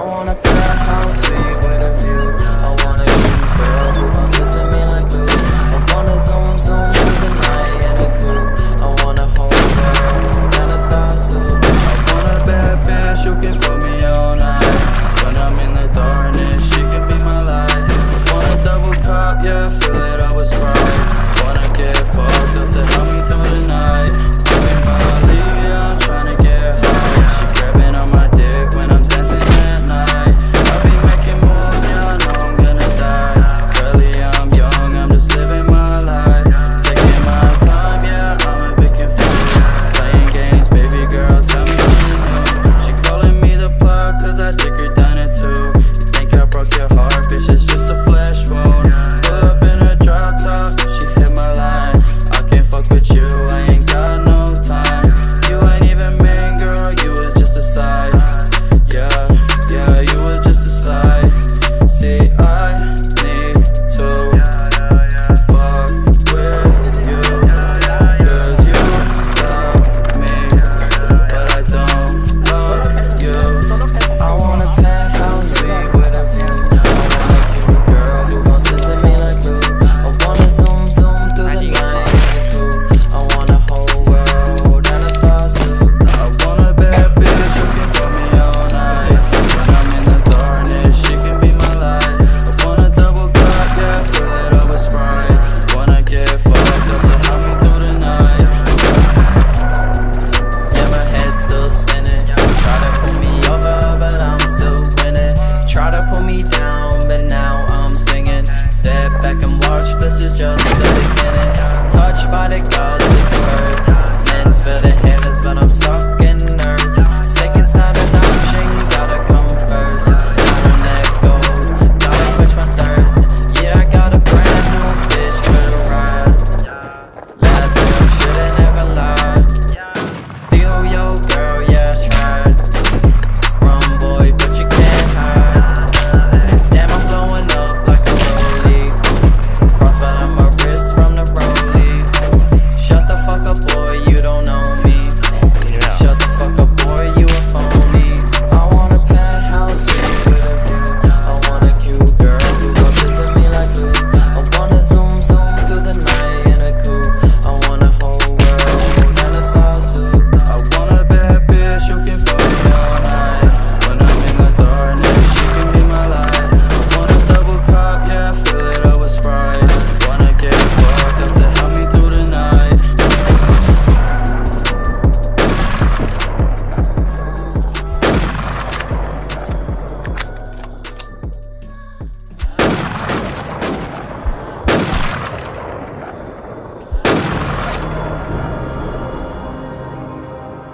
I wanna